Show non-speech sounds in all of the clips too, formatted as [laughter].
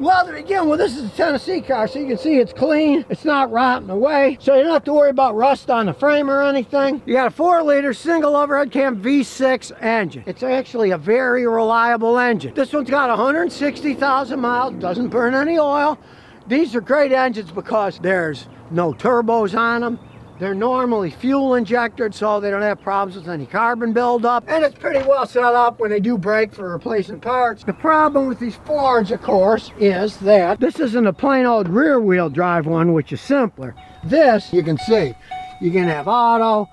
Well, to begin with, this is a Tennessee car, so you can see it's clean. It's not rotting away, so you don't have to worry about rust on the frame or anything. You got a 4-liter single overhead cam V6 engine. It's actually a very reliable engine. This one's got 160,000 miles, doesn't burn any oil. These are great engines because there's no turbos on them. They're normally fuel injected so they don't have problems with any carbon buildup. And it's pretty well set up when they do break for replacing parts. The problem with these Fords, of course, is that this isn't a plain old rear wheel drive one, which is simpler. This, you can see, you can have auto,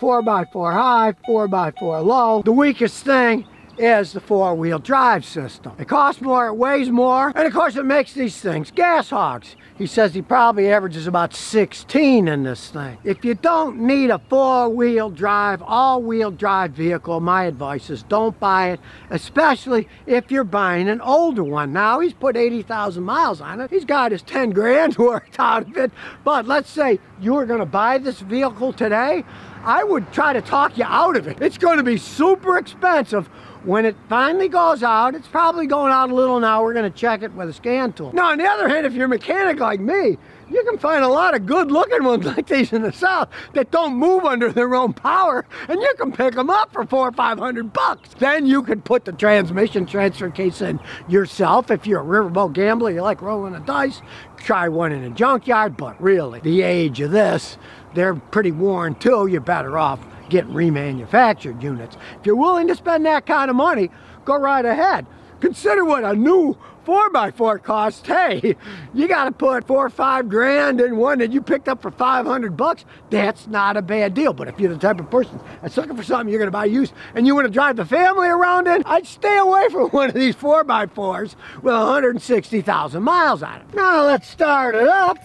4x4 high, 4x4 low. The weakest thing is the four-wheel drive system. It costs more, it weighs more, and of course it makes these things gas hogs. He says he probably averages about 16 in this thing. If you don't need a four-wheel drive, all-wheel drive vehicle, my advice is don't buy it, especially if you're buying an older one. Now, he's put 80,000 miles on it. He's got his 10 grand [laughs] worth out of it, but let's say you were gonna buy this vehicle today, I would try to talk you out of it. It's gonna be super expensive when it finally goes out, it's probably going out a little now. We're going to check it with a scan tool. Now, on the other hand, if you're a mechanic like me, you can find a lot of good looking ones [laughs] like these in the South that don't move under their own power and you can pick them up for four or five hundred bucks. Then you can put the transmission transfer case in yourself. If you're a riverboat gambler, you like rolling the dice, try one in a junkyard. But really, the age of this, they're pretty worn too. You're better off getting remanufactured units. If you're willing to spend that kind of money, go right ahead. Consider what a new 4x4 costs. Hey, you got to put four or five grand in one that you picked up for 500 bucks. That's not a bad deal. But if you're the type of person that's looking for something you're going to buy used and you want to drive the family around in, I'd stay away from [laughs] one of these 4x4s with 160,000 miles on it. Now let's start it up.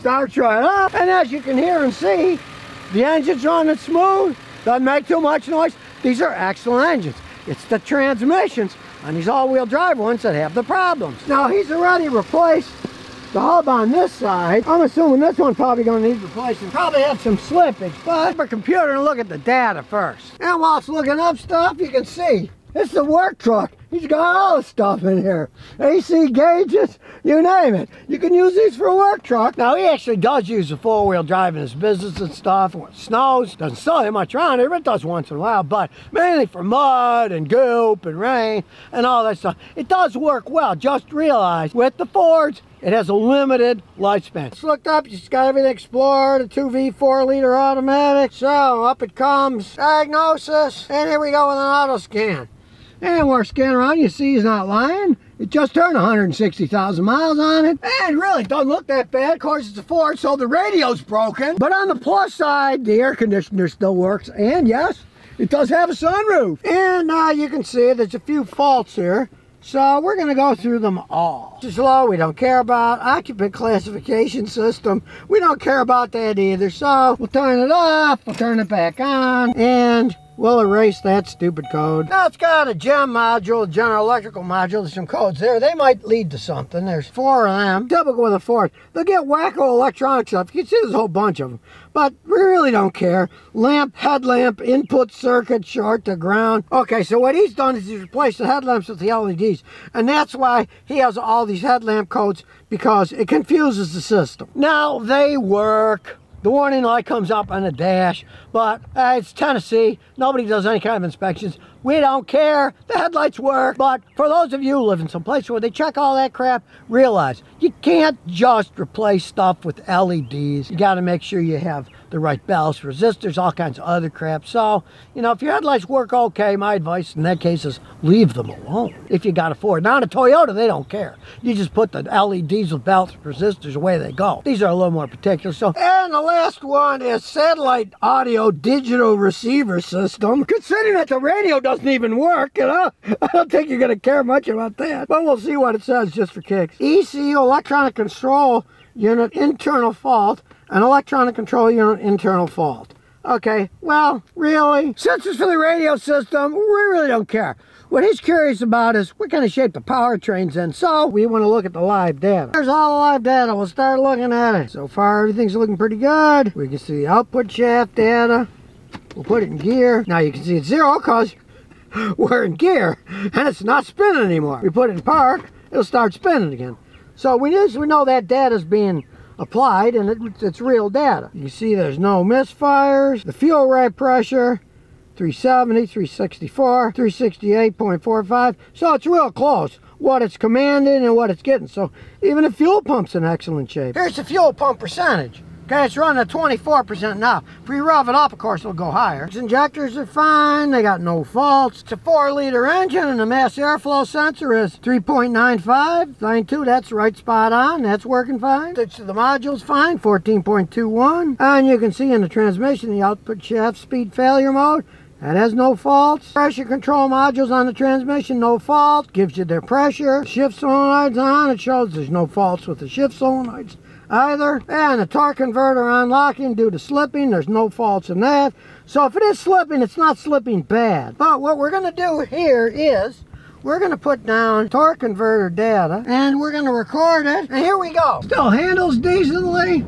Start right up. And as you can hear and see, the engine's running smooth, doesn't make too much noise. These are excellent engines. It's the transmissions on these all-wheel drive ones that have the problems. Now he's already replaced the hub on this side. I'm assuming this one probably gonna need replacing. Probably have some slippage, but my computer and look at the data first. And while it's looking up stuff, you can see it's the work truck. He's got all the stuff in here. AC gauges, you name it. You can use these for a work truck. Now, he actually does use a four-wheel drive in his business and stuff. When it snows, doesn't snow much around here, but it does once in a while. But mainly for mud and goop and rain and all that stuff. It does work well. Just realize, with the Fords, it has a limited lifespan. Just looked up, it's got everything explored, a 2V 4 liter automatic. So up it comes, diagnosis, and here we go with an auto scan. And we're scanning around, you see he's not lying. It just turned 160,000 miles on it. And really, doesn't look that bad. Of course, it's a Ford, so the radio's broken. But on the plus side, the air conditioner still works. And yes, it does have a sunroof. And uh, you can see there's a few faults here. So we're going to go through them all. This is low, we don't care about. Occupant classification system, we don't care about that either. So we'll turn it off, we'll turn it back on, and We'll erase that stupid code. Now it's got a GEM module, a general electrical module. There's some codes there. They might lead to something. There's four of them. Typical with a Ford. They'll get wacko electronic stuff. You can see there's a whole bunch of them. But we really don't care. Lamp, headlamp, input circuit, short to ground. Okay, so what he's done is he's replaced the headlamps with the LEDs. And that's why he has all these headlamp codes because it confuses the system. Now, they work the warning light comes up on the dash, but uh, it's Tennessee. Nobody does any kind of inspections. We don't care. The headlights work. But for those of you who live in some place where they check all that crap, realize you can't just replace stuff with LEDs. You got to make sure you have the right belts, resistors, all kinds of other crap. So, you know, if your headlights work okay, my advice in that case is leave them alone if you got a Ford. Now, in a Toyota, they don't care. You just put the LEDs with belts, resistors, away they go. These are a little more particular. So, and the last one is satellite audio digital receiver system. Considering that the radio doesn't even work, you know? [laughs] I don't think you're going to care much about that. But we'll see what it says just for kicks. ECU, electronic control unit, internal fault, an electronic control unit, internal fault. Okay, well, really? Since it's for the radio system, we really don't care. What he's curious about is what kind of shape the powertrain's in. So we want to look at the live data. There's all the live data. We'll start looking at it. So far, everything's looking pretty good. We can see the output shaft data. We'll put it in gear. Now you can see it's zero because [laughs] we're in gear and it's not spinning anymore. We put it in park it'll start spinning again. So we, we know that data is being applied and it, it's real data. You see there's no misfires. The fuel rail pressure, 370, 364, 368.45. So it's real close what it's commanding and what it's getting. So even the fuel pump's in excellent shape. Here's the fuel pump percentage. Okay, it's running at 24% now. If we rev it up, of course, it'll go higher. Injectors are fine. They got no faults. It's a 4-liter engine, and the mass airflow sensor is 3.95. 92, that's right spot on. That's working fine. The, the module's fine, 14.21. And you can see in the transmission, the output shaft speed failure mode. That has no faults. Pressure control modules on the transmission, no fault. Gives you their pressure. Shift solenoids on. It shows there's no faults with the shift solenoids either. And the torque converter unlocking due to slipping. There's no faults in that. So if it is slipping, it's not slipping bad. But what we're going to do here is we're going to put down torque converter data and we're going to record it. And here we go. Still handles decently.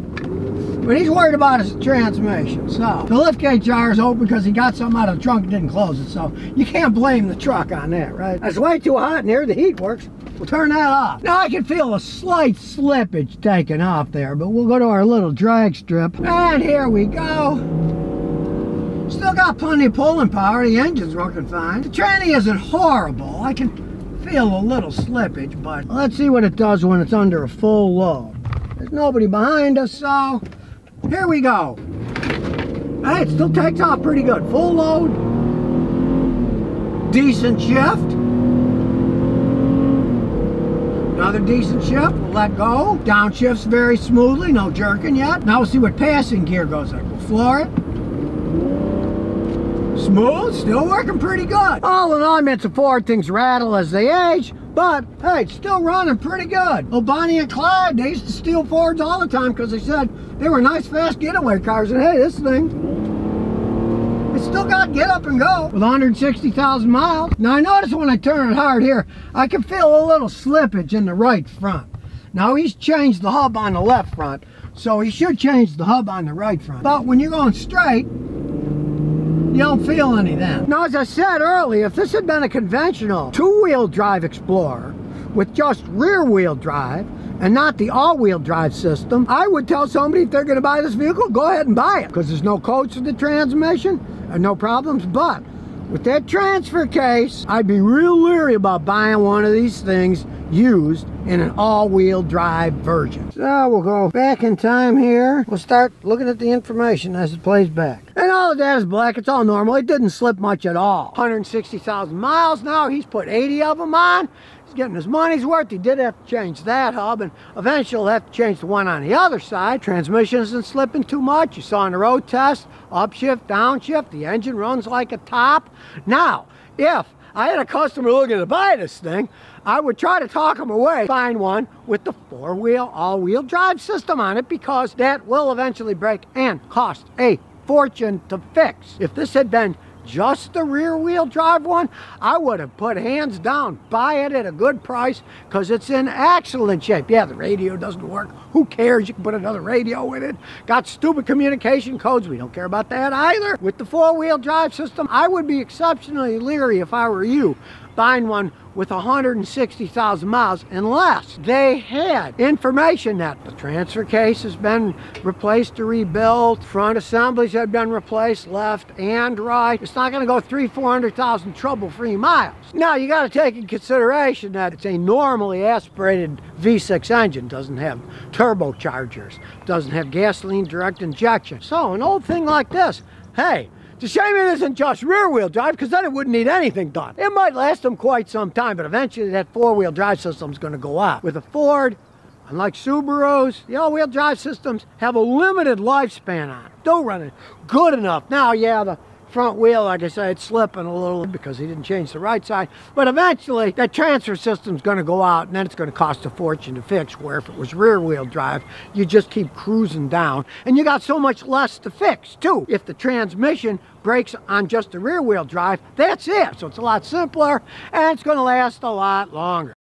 But he's worried about his transmission. So the liftgate jar is open because he got something out of the trunk and didn't close it. So you can't blame the truck on that, right? It's way too hot in here. The heat works. Turn that off. Now I can feel a slight slippage taking off there, but we'll go to our little drag strip. And here we go. Still got plenty of pulling power. The engine's working fine. The tranny isn't horrible. I can feel a little slippage, but let's see what it does when it's under a full load. There's nobody behind us, so here we go. Hey, it still takes off pretty good. Full load. Decent shift. Another decent shift, we'll let go. Downshifts very smoothly, no jerking yet. Now we'll see what passing gear goes like. We'll floor it. Smooth, still working pretty good. All in all, I meant to Ford things rattle as they age, but hey, it's still running pretty good. Well, Bonnie and Clyde, they used to steal Fords all the time because they said they were nice, fast getaway cars. And hey, this thing, it's still got get up and go with 160,000 miles. Now I notice when I turn it hard here, I can feel a little slippage in the right front. Now he's changed the hub on the left front, so he should change the hub on the right front. But when you're going straight, you don't feel any then. Now as I said earlier, if this had been a conventional two-wheel drive Explorer with just rear-wheel drive, and not the all-wheel drive system, I would tell somebody if they're going to buy this vehicle, go ahead and buy it because there's no codes for the transmission, and no problems. But with that transfer case, I'd be real leery about buying one of these things used in an all-wheel drive version. So we'll go back in time here. We'll start looking at the information as it plays back. And all of that is black. It's all normal. It didn't slip much at all. 160,000 miles now. He's put 80 of them on. He's getting his money's worth. He did have to change that hub, and eventually he'll have to change the one on the other side. Transmission isn't slipping too much. You saw in the road test, upshift, downshift. The engine runs like a top. Now, if I had a customer looking to buy this thing, I would try to talk them away. Find one with the four-wheel, all-wheel drive system on it because that will eventually break and cost a fortune to fix. If this had been just the rear wheel drive one, I would have put hands down, buy it at a good price because it's in excellent shape. Yeah, the radio doesn't work. Who cares? You can put another radio in it. Got stupid communication codes. We don't care about that either. With the four wheel drive system, I would be exceptionally leery if I were you buying one with 160,000 miles unless they had information that the transfer case has been replaced or rebuilt, front assemblies have been replaced left and right. It's not going to go three, 400,000 trouble-free miles. Now you got to take in consideration that it's a normally aspirated V6 engine, doesn't have turbochargers, doesn't have gasoline direct injection. So an old thing like this, hey, it's a shame it isn't just rear-wheel drive because then it wouldn't need anything done. It might last them quite some time, but eventually that four-wheel drive system's going to go out. With a Ford, unlike Subarus, the all-wheel drive systems have a limited lifespan on. Don't run it good enough. Now, yeah, the front wheel, like I said, slipping a little because he didn't change the right side. But eventually, that transfer system's going to go out, and then it's going to cost a fortune to fix. Where if it was rear-wheel drive, you just keep cruising down, and you got so much less to fix too. If the transmission breaks on just the rear-wheel drive, that's it. So it's a lot simpler, and it's going to last a lot longer.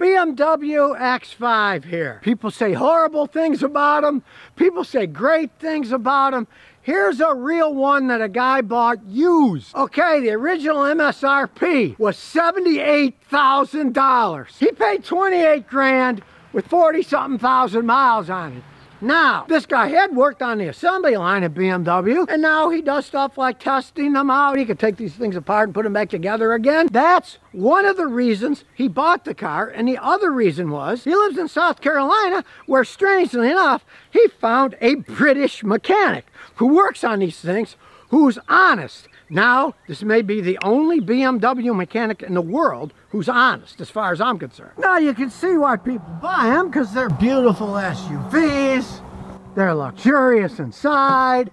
BMW X5 here. People say horrible things about them. People say great things about them. Here's a real one that a guy bought used. Okay, the original MSRP was $78,000. He paid 28 grand with 40 something thousand miles on it. Now, this guy had worked on the assembly line at BMW, and now he does stuff like testing them out. He could take these things apart and put them back together again. That's one of the reasons he bought the car, and the other reason was he lives in South Carolina, where strangely enough, he found a British mechanic who works on these things, who's honest. Now, this may be the only BMW mechanic in the world who's honest, as far as I'm concerned. Now, you can see why people buy them, because they're beautiful SUVs. They're luxurious inside.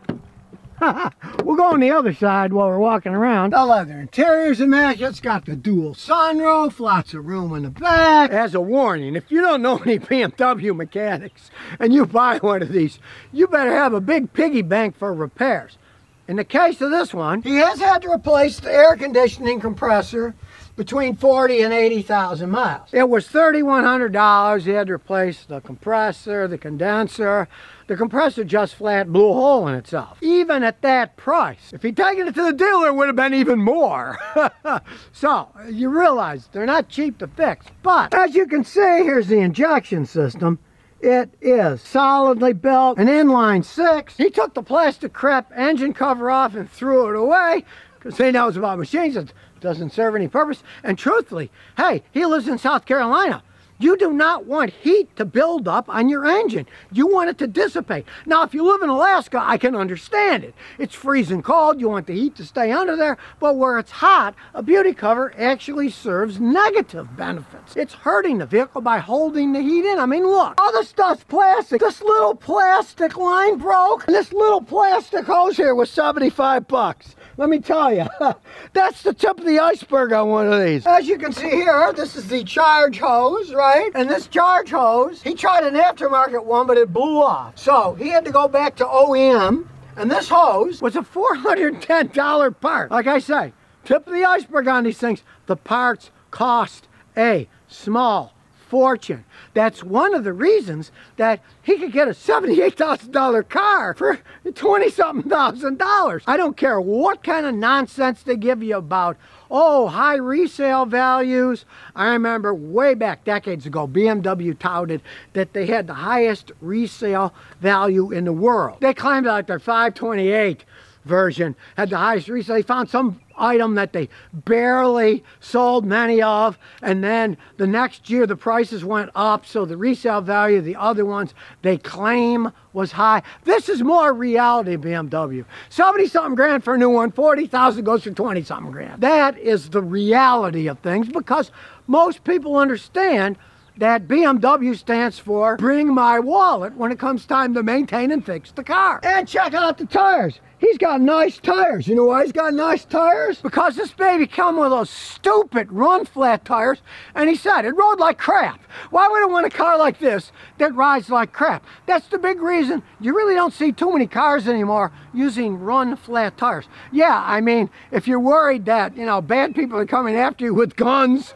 [laughs] we'll go on the other side while we're walking around. The leather interior's immaculate. It's got the dual sunroof, lots of room in the back. As a warning, if you don't know any BMW mechanics and you buy one of these, you better have a big piggy bank for repairs. In the case of this one, he has had to replace the air conditioning compressor between 40 and 80,000 miles. It was $3,100. He had to replace the compressor, the condenser. The compressor just flat blew a hole in itself. Even at that price, if he'd taken it to the dealer, it would have been even more. [laughs] so, you realize they're not cheap to fix. But, as you can see, here's the injection system. It is solidly built, an inline six. He took the plastic crap engine cover off and threw it away because he knows about machines. It doesn't serve any purpose. And truthfully, hey, he lives in South Carolina. You do not want heat to build up on your engine. You want it to dissipate. Now, if you live in Alaska, I can understand it. It's freezing cold. You want the heat to stay under there. But where it's hot, a beauty cover actually serves negative benefits. It's hurting the vehicle by holding the heat in. I mean, look, all this stuff's plastic. This little plastic line broke, and this little plastic hose here was 75 bucks. Let me tell you, [laughs] that's the tip of the iceberg on one of these. As you can see here, this is the charge hose, right? And this charge hose, he tried an aftermarket one, but it blew off. So he had to go back to OEM, and this hose was a $410 part. Like I say, tip of the iceberg on these things, the parts cost a small fortune. That's one of the reasons that he could get a $78,000 car for 20 something thousand dollars. I don't care what kind of nonsense they give you about, oh, high resale values. I remember way back decades ago, BMW touted that they had the highest resale value in the world. They claimed like their 528 version had the highest resale. They found some item that they barely sold many of and then the next year the prices went up so the resale value of the other ones they claim was high. This is more reality BMW. 70 something grand for a new one, 40,000 goes for 20 something grand. That is the reality of things because most people understand that BMW stands for bring my wallet when it comes time to maintain and fix the car. And check out the tires. He's got nice tires. You know why he's got nice tires? Because this baby come with those stupid run flat tires, and he said it rode like crap. Why would I want a car like this that rides like crap? That's the big reason you really don't see too many cars anymore using run flat tires. Yeah, I mean, if you're worried that, you know, bad people are coming after you with guns,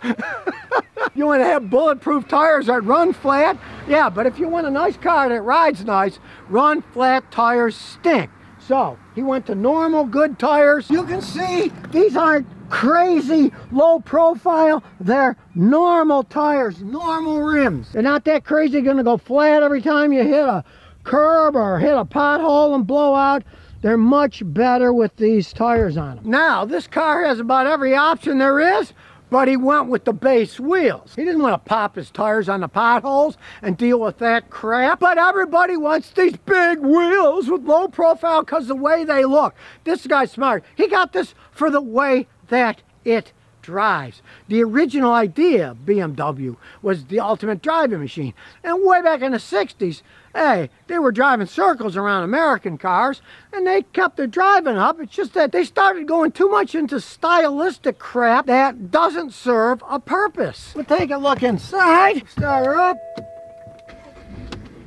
[laughs] you want to have bulletproof tires that run flat, yeah, but if you want a nice car that rides nice, run flat tires stink. So he went to normal good tires. You can see these aren't crazy low profile. They're normal tires, normal rims. They're not that crazy gonna go flat every time you hit a curb or hit a pothole and blow out. They're much better with these tires on them. Now, this car has about every option there is but he went with the base wheels. He didn't want to pop his tires on the potholes and deal with that crap. But everybody wants these big wheels with low profile because the way they look. This guy's smart. He got this for the way that it drives. The original idea of BMW was the ultimate driving machine. And way back in the 60s, hey, they were driving circles around American cars and they kept their driving up. It's just that they started going too much into stylistic crap that doesn't serve a purpose. We'll take a look inside, start her up.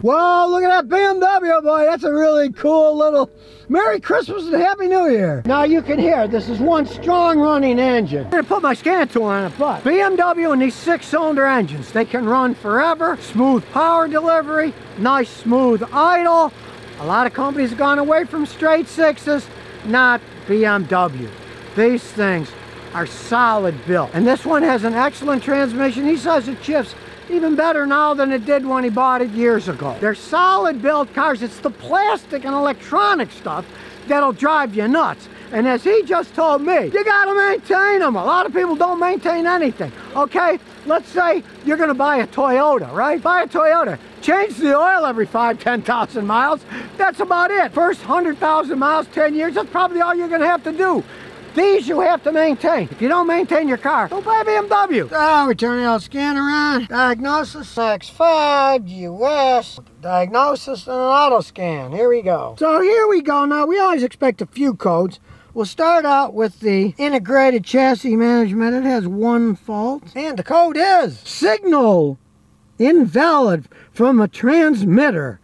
Whoa, look at that BMW, boy. That's a really cool little Merry Christmas and Happy New Year. Now you can hear this is one strong running engine. I'm gonna put my scan tool on it, but BMW and these six cylinder engines, they can run forever, smooth power delivery, nice smooth idle, A lot of companies have gone away from straight sixes, not BMW. These things are solid built. And this one has an excellent transmission. He says it shifts even better now than it did when he bought it years ago. They're solid built cars. It's the plastic and electronic stuff that'll drive you nuts. And as he just told me, you gotta maintain them. A lot of people don't maintain anything, okay? Let's say you're gonna buy a Toyota, right? Buy a Toyota. Change the oil every five, 10,000 miles. That's about it. First 100,000 miles, 10 years, that's probably all you're gonna have to do. These you have to maintain. If you don't maintain your car, don't buy a BMW. Oh, ah, we turn the scanner on. Diagnosis X5 US. Diagnosis and an auto scan. Here we go. So here we go. Now, we always expect a few codes. We'll start out with the integrated chassis management. It has one fault. And the code is signal invalid from a transmitter.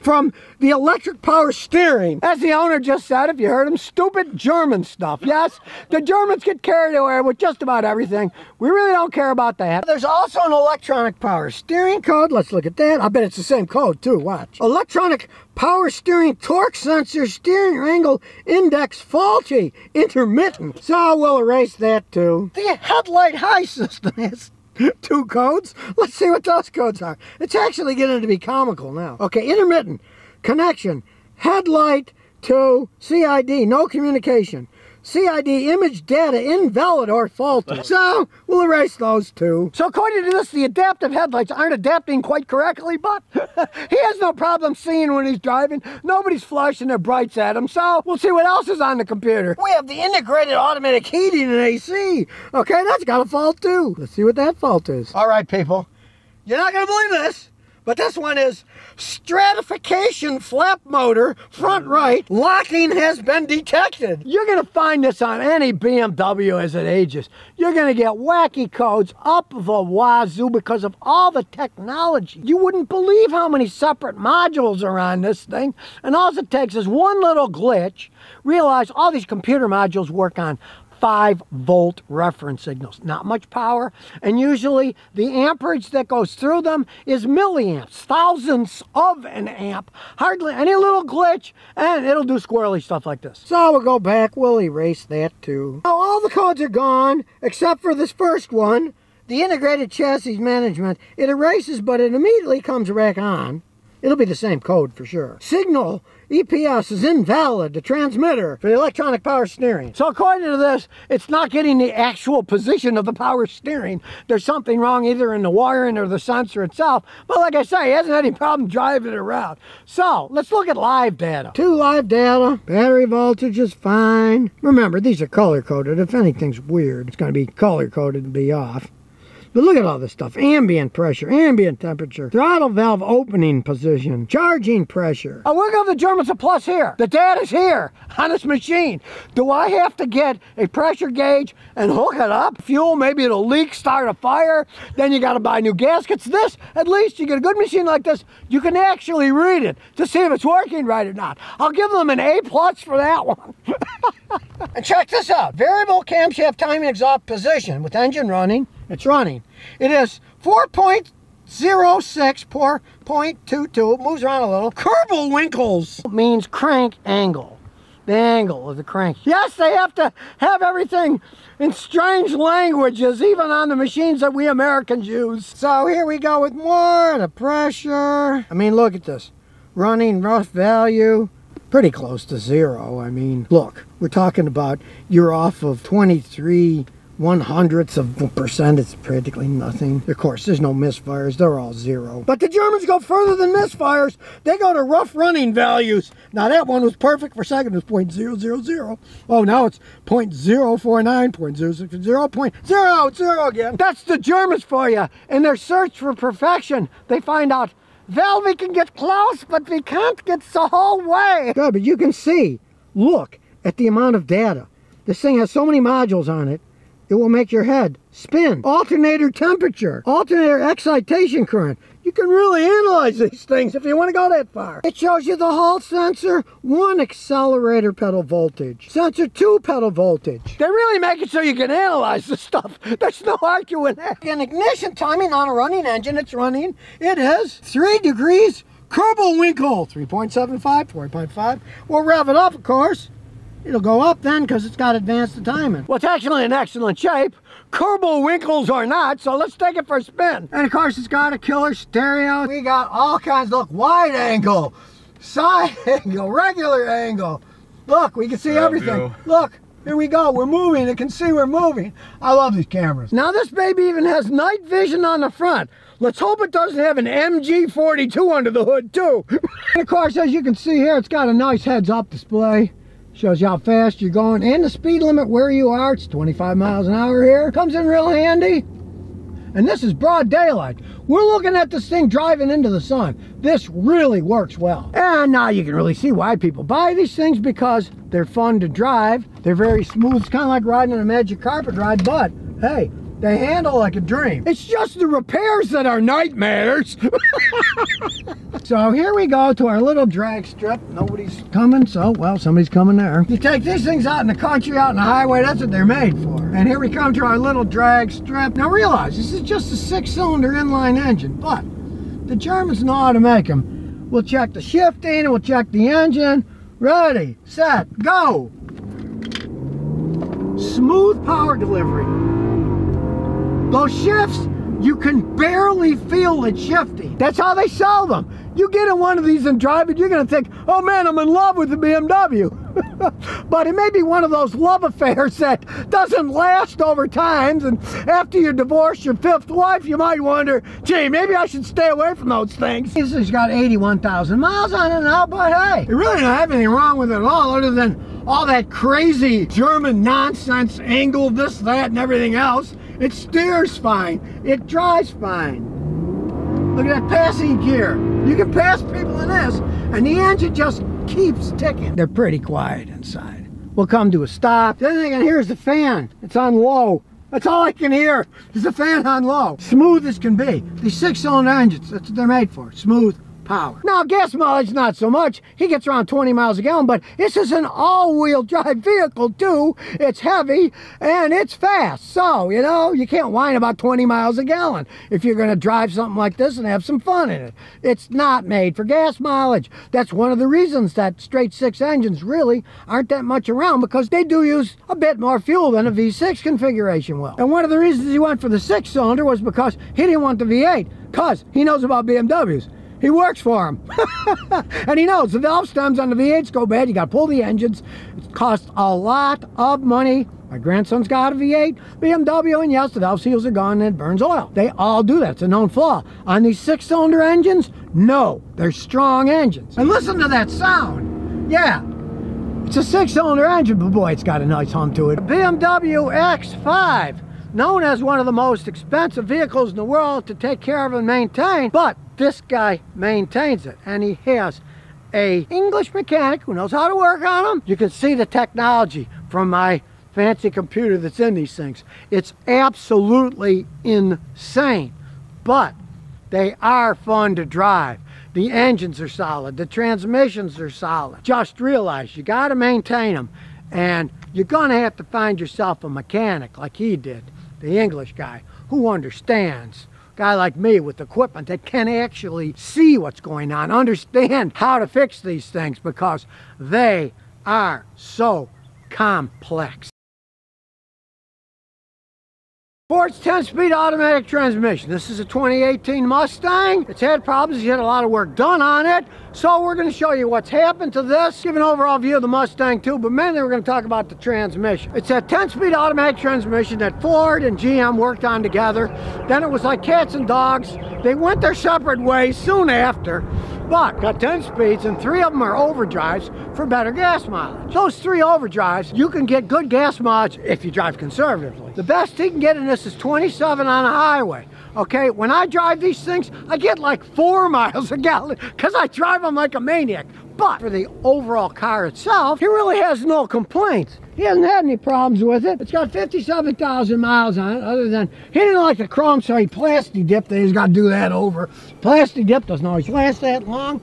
From the electric power steering. As the owner just said, if you heard him, stupid German stuff. Yes, the Germans get carried away with just about everything. We really don't care about that. There's also an electronic power steering code. Let's look at that. I bet it's the same code too. Watch. Electronic power steering torque sensor steering angle index faulty intermittent. So we'll erase that too. The headlight high [laughs] system is [laughs] two codes. Let's see what those codes are. It's actually getting to be comical now. Okay, intermittent, connection, headlight to CID, no communication. CID image data invalid or faulty. So we'll erase those two. So according to this, the adaptive headlights aren't adapting quite correctly, but [laughs] he has no problem seeing when he's driving. Nobody's flashing their brights at him. So we'll see what else is on the computer. We have the integrated automatic heating and AC. Okay, that's got a fault too. Let's see what that fault is. All right, people. You're not gonna believe this. But this one is stratification flap motor, front right, locking has been detected. You're gonna find this on any BMW as it ages. You're gonna get wacky codes up the wazoo because of all the technology. You wouldn't believe how many separate modules are on this thing. And all it takes is one little glitch. Realize all these computer modules work on 5 volt reference signals. Not much power, and usually the amperage that goes through them is milliamps, thousands of an amp. Hardly any little glitch, and it'll do squirrely stuff like this. So we'll go back, we'll erase that too. Now all the codes are gone, except for this first one. The integrated chassis management, it erases, but it immediately comes back on. It'll be the same code for sure. Signal EPS is invalid, the transmitter for the electronic power steering. So according to this, it's not getting the actual position of the power steering. There's something wrong either in the wiring or the sensor itself. But like I say, he hasn't had any problem driving it around. So let's look at live data. Two live data, battery voltage is fine. Remember, these are color coded. If anything's weird, it's gonna be color coded and be off. But look at all this stuff. Ambient pressure, ambient temperature, throttle valve opening position, charging pressure. Oh, we're going to the Germans a plus here. The data's here on this machine. Do I have to get a pressure gauge and hook it up? Fuel, maybe it'll leak, start a fire. Then you got to buy new gaskets. This, at least you get a good machine like this, you can actually read it to see if it's working right or not. I'll give them an A plus for that one. [laughs] and check this out. Variable camshaft timing exhaust position with engine running it's running. It is 4.06 4.22. It moves around a little. Kurbelwinkels means crank angle. The angle of the crank. Yes, they have to have everything in strange languages, even on the machines that we Americans use. So here we go with more, the pressure. I mean, look at this. Running rough value, pretty close to zero. I mean, look, we're talking about you're off of 23 one hundredths of a percent it's practically nothing. Of course there's no misfires they're all zero. But the germans go further than misfires. They go to rough running values. Now that one was perfect for second it was 0.000 oh now it's 0.049 0.060 0.00 again. That's the germans for you in their search for perfection they find out well we can get close but we can't get the whole way. Good, but you can see. Look at the amount of data. This thing has so many modules on it it will make your head spin. Alternator temperature, alternator excitation current. You can really analyze these things if you want to go that far. It shows you the Hall sensor, one accelerator pedal voltage, sensor two pedal voltage. They really make it so you can analyze the stuff. [laughs] There's no arguing that. An ignition timing on a running engine, it's running. It is three degrees Kurbelwinkel 3.75, 4.5. We'll rev it up, of course. It'll go up then because it's got advanced timing. Well, it's actually in excellent shape. Kurbelwinkels or not, so let's take it for a spin. And of course, it's got a killer stereo. We got all kinds, look, wide angle, side [laughs] angle, regular angle. Look, we can see everything. Look, here we go. We're moving. It can see we're moving. I love these cameras. Now this baby even has night vision on the front. Let's hope it doesn't have an MG42 under the hood too. [laughs] and of course, as you can see here, it's got a nice heads-up display. Shows you how fast you're going and the speed limit where you are. It's 25 miles an hour here. Comes in real handy. And this is broad daylight. We're looking at this thing driving into the sun. This really works well. And now you can really see why people buy these things because they're fun to drive. They're very smooth. It's kind of like riding on a magic carpet ride, but hey, they handle like a dream. It's just the repairs that are nightmares. [laughs] so here we go to our little drag strip. Nobody's coming, so, well, somebody's coming there. You take these things out in the country, out in the highway, that's what they're made for. And here we come to our little drag strip. Now realize, this is just a six-cylinder inline engine, but the Germans know how to make them. We'll check the shifting, and we'll check the engine. Ready, set, go! Smooth power delivery. Those shifts, you can barely feel it shifting. That's how they sell them. You get in one of these and drive it, you're going to think, oh man, I'm in love with the BMW. [laughs] but it may be one of those love affairs that doesn't last over time. And after you divorce your fifth wife, you might wonder, gee, maybe I should stay away from those things. This has got 81,000 miles on it now, but hey, it really don't have anything wrong with it at all other than all that crazy German nonsense angle, this, that, and everything else. It steers fine. It drives fine. Look at that passing gear. You can pass people in this, and the engine just keeps ticking. They're pretty quiet inside. We'll come to a stop. The only thing I hear is the fan. It's on low. That's all I can hear is the fan on low. Smooth as can be. These six-cylinder engines, that's what they're made for. Smooth, power. Now, gas mileage, not so much. He gets around 20 miles a gallon, but this is an all-wheel drive vehicle, too. It's heavy, and it's fast. So, you know, you can't whine about 20 miles a gallon if you're going to drive something like this and have some fun in it. It's not made for gas mileage. That's one of the reasons that straight six engines really aren't that much around because they do use a bit more fuel than a V6 configuration will. And one of the reasons he went for the six-cylinder was because he didn't want the V8 because he knows about BMWs. He works for him. [laughs] and he knows the valve stems on the V8s go bad. You got to pull the engines. It costs a lot of money. My grandson's got a V8 BMW, and yes, the valve seals are gone and it burns oil. They all do that. It's a known flaw. On these six-cylinder engines, no. They're strong engines. And listen to that sound. Yeah, it's a six-cylinder engine, but boy, it's got a nice hum to it. BMW X5 known as one of the most expensive vehicles in the world to take care of and maintain, but this guy maintains it and he has a English mechanic who knows how to work on them. You can see the technology from my fancy computer that's in these things. It's absolutely insane, but they are fun to drive. The engines are solid, the transmissions are solid. Just realize you got to maintain them and you're going to have to find yourself a mechanic like he did the English guy, who understands. Guy like me with equipment that can actually see what's going on, understand how to fix these things because they are so complex. Ford's 10-speed automatic transmission. This is a 2018 Mustang. It's had problems. It's had a lot of work done on it. So we're going to show you what's happened to this, give an overall view of the Mustang too, but mainly we're going to talk about the transmission. It's a 10-speed automatic transmission that Ford and GM worked on together. Then it was like cats and dogs. They went their separate ways soon after, but got 10 speeds and three of them are overdrives for better gas mileage. Those three overdrives, you can get good gas mileage if you drive conservatively. The best he can get in this is 27 on a highway. Okay, when I drive these things, I get like four [laughs] miles a gallon because I drive them like a maniac. But for the overall car itself, he really has no complaints. He hasn't had any problems with it. It's got 57,000 miles on it, other than he didn't like the chrome, so he plastic dipped it. He's got to do that over. Plastic dip doesn't always last that long.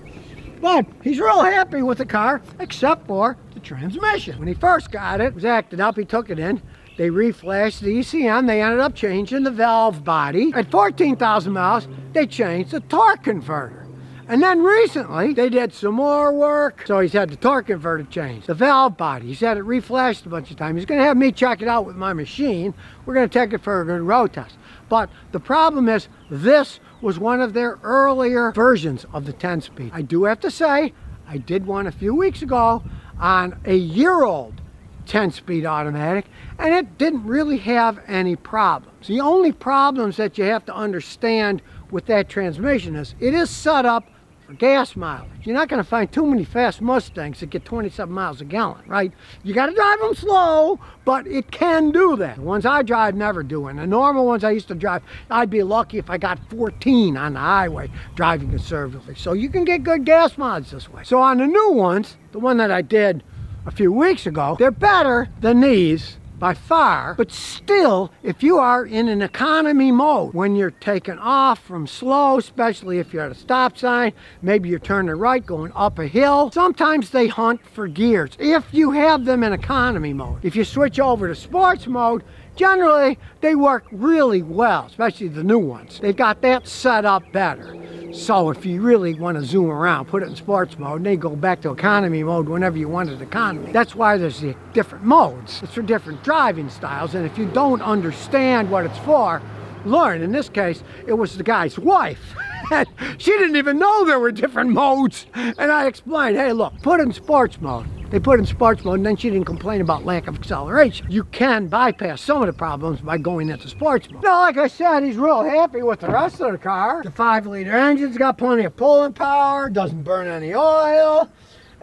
But he's real happy with the car, except for the transmission. When he first got it, it was acting up, he took it in. They reflashed the ECM. They ended up changing the valve body. At 14,000 miles, they changed the torque converter. And then recently, they did some more work. So he's had the torque converter changed, the valve body. He's had it reflashed a bunch of times. He's gonna have me check it out with my machine. We're gonna take it for a good road test. But the problem is, this was one of their earlier versions of the 10-speed. I do have to say, I did one a few weeks ago on a year-old 10-speed automatic, and it didn't really have any problems. The only problems that you have to understand with that transmission is it is set up for gas mileage. You're not going to find too many fast Mustangs that get 27 miles a gallon, right? You got to drive them slow, but it can do that. The ones I drive never do, and the normal ones I used to drive, I'd be lucky if I got 14 on the highway driving conservatively. So you can get good gas mileage this way. So on the new ones, the one that I did a few weeks ago, they're better than these by far, but still, if you are in an economy mode, when you're taking off from slow, especially if you're at a stop sign, maybe you're turning right, going up a hill, sometimes they hunt for gears. If you have them in economy mode, if you switch over to sports mode, generally they work really well, especially the new ones. They've got that set up better. So if you really want to zoom around, put it in sports mode, and then go back to economy mode whenever you want it economy. That's why there's the different modes. It's for different driving styles, and if you don't understand what it's for, learn. In this case, it was the guy's wife. [laughs] she didn't even know there were different modes. And I explained, hey, look, put in sports mode. They put in sports mode and then she didn't complain about lack of acceleration. You can bypass some of the problems by going into sports mode. Now, like I said, he's real happy with the rest of the car. The five liter engine's got plenty of pulling power, doesn't burn any oil.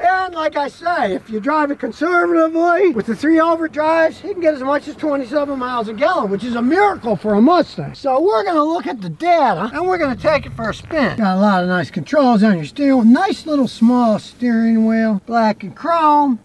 And like I say, if you drive it conservatively with the three overdrives, you can get as much as 27 miles a gallon, which is a miracle for a Mustang. So we're gonna look at the data and we're gonna take it for a spin. Got a lot of nice controls on your steering wheel. Nice little small steering wheel, black and chrome.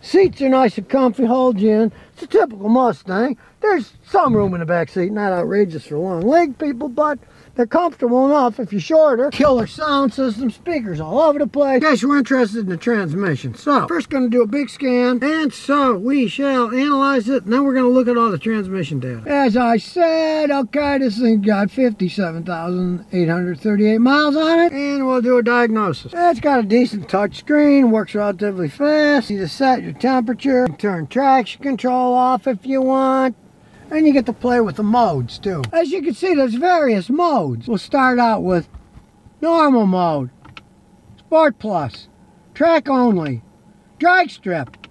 Seats are nice and comfy, hold you in. It's a typical Mustang. There's some room in the back seat, not outrageous for long leg people, but they're comfortable enough if you're shorter. Killer sound system, speakers all over the place. In case you're interested in the transmission. So, first going to do a big scan, and so we shall analyze it, and then we're going to look at all the transmission data. As I said, okay, this thing got 57,838 miles on it, and we'll do a diagnosis. It's got a decent touch screen, works relatively fast. You just set your temperature, turn traction control off if you want. And you get to play with the modes too. As you can see, there's various modes. We'll start out with normal mode, sport plus, track only, drag strip,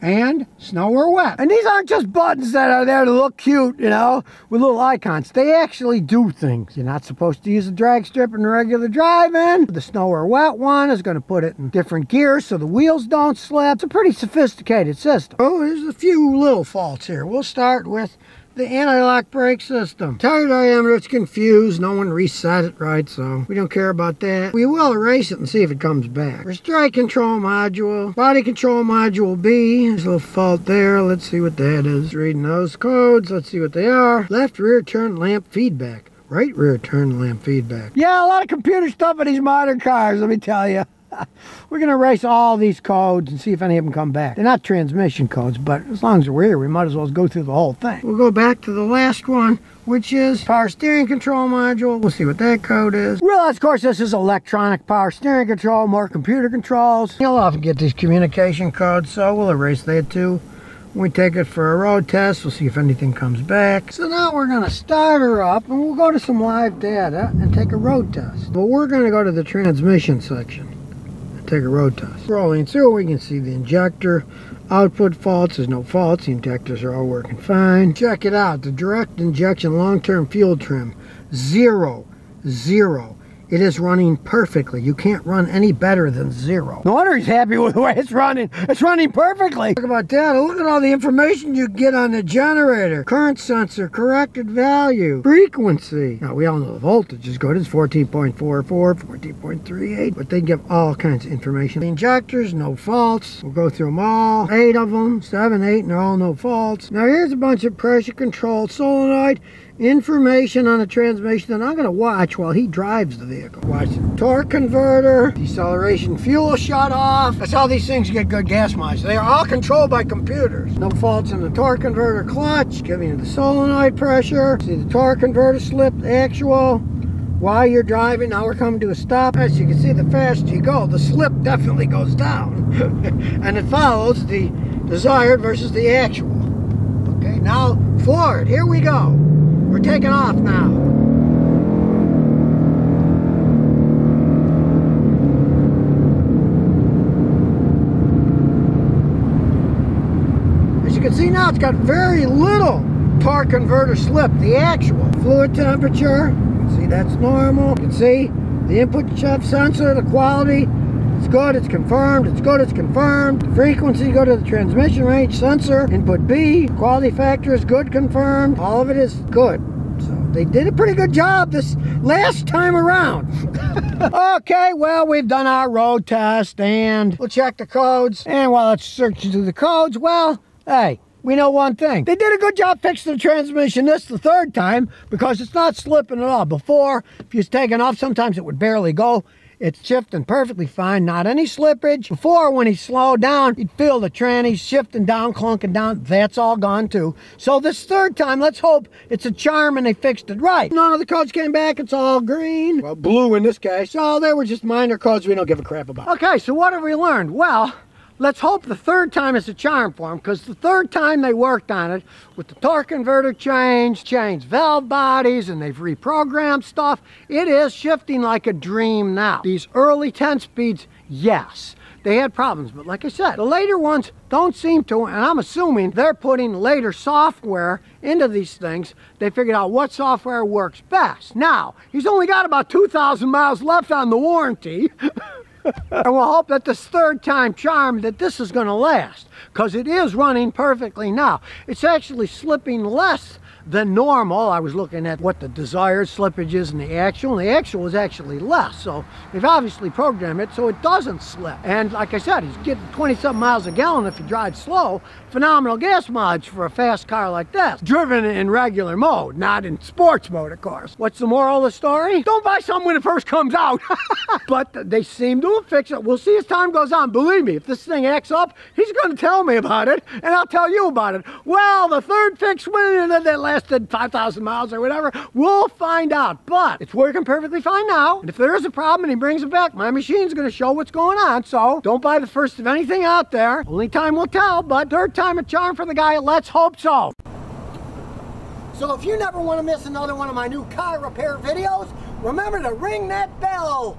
and snow or wet. And these aren't just buttons that are there to look cute, you know, with little icons. They actually do things. You're not supposed to use a drag strip in regular driving. The snow or wet one is going to put it in different gears so the wheels don't slip. It's a pretty sophisticated system. Oh, there's a few little faults here. We'll start with the anti-lock brake system. Tire diameter, it's confused. No one reset it right, so we don't care about that. We will erase it and see if it comes back. Restraint control module, body control module B. There's a little fault there. Let's see what that is. Reading those codes. Let's see what they are. Left rear turn lamp feedback. Right rear turn lamp feedback. Yeah, a lot of computer stuff in these modern cars, let me tell you. [laughs] we're going to erase all these codes and see if any of them come back. They're not transmission codes, but as long as we're here, we might as well go through the whole thing. We'll go back to the last one, which is power steering control module. We'll see what that code is. Realize, of course, this is electronic power steering control, more computer controls. You'll often get these communication codes, so we'll erase that too. We take it for a road test, we'll see if anything comes back. So now we're going to start her up and we'll go to some live data and take a road test. But we're going to go to the transmission section take a road test. Rolling through, we can see the injector output faults. There's no faults. The injectors are all working fine. Check it out. The direct injection long-term fuel trim, zero, zero. It is running perfectly. You can't run any better than zero. No wonder he's happy with the way it's running. It's running perfectly. Talk about that. Look at all the information you get on the generator. Current sensor, corrected value, frequency. Now, we all know the voltage is good. It's 14.44, 14.38, but they give all kinds of information. The injectors, no faults. We'll go through them all. Eight of them, seven, eight, and they're all no faults. Now, here's a bunch of pressure controlled solenoid information on the transmission that I'm going to watch while he drives the vehicle. Watch the torque converter, deceleration fuel shut off. That's how these things get good gas mileage. They are all controlled by computers. No faults in the torque converter clutch, giving you the solenoid pressure. See the torque converter slip actual. while you're driving. Now we're coming to a stop. As you can see, the faster you go, the slip definitely goes down. [laughs] and it follows the desired versus the actual. Okay, now floor it. Here we go. We're taking off now. As you can see now, it's got very little torque converter slip, the actual. Fluid temperature, see that's normal. You can see the input shaft sensor, the quality, good, it's confirmed, it's good, it's confirmed. Frequency, go to the transmission range sensor, input B, quality factor is good, confirmed. All of it is good. So they did a pretty good job this last time around. [laughs] okay, well, we've done our road test and we'll check the codes. And while it's searching through the codes, well, hey, we know one thing. They did a good job fixing the transmission this the third time because it's not slipping at all. Before, if you was taking off, sometimes it would barely go. It's shifting perfectly fine, not any slippage. Before, when he slowed down, you'd feel the trannies shifting down, clunking down. That's all gone too. So this third time, let's hope it's a charm and they fixed it right. None of the codes came back. It's all green. Well, blue in this case. So they were just minor codes we don't give a crap about. Okay, so what have we learned? Well, let's hope the third time is a charm for them because the third time they worked on it with the torque converter change, changed valve bodies, and they've reprogrammed stuff, it is shifting like a dream now. These early 10 speeds, yes. They had problems, but like I said, the later ones don't seem to, and I'm assuming they're putting later software into these things. They figured out what software works best. Now, he's only got about 2,000 miles left on the warranty. [laughs] and we'll hope that this third time charm that this is going to last because it is running perfectly now. It's actually slipping less than normal. I was looking at what the desired slippage is in the actual, and the actual is actually less. So they've obviously programmed it so it doesn't slip. And like I said, he's getting 20 something miles a gallon if he drives slow. Phenomenal gas mileage for a fast car like this. Driven in regular mode, not in sports mode, of course. What's the moral of the story? Don't buy something when it first comes out. [laughs] but they seem to have fixed it. We'll see as time goes on. Believe me, if this thing acts up, he's going to tell me about it, and I'll tell you about it. Well, the third fix went into that last lasted 5,000 miles or whatever. We'll find out. But it's working perfectly fine now. And if there is a problem and he brings it back, my machine's going to show what's going on. So don't buy the first of anything out there. Only time will tell. But third time a charm for the guy. Let's hope so. So if you never want to miss another one of my new car repair videos, remember to ring that bell.